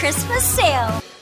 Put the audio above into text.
Christmas Sale.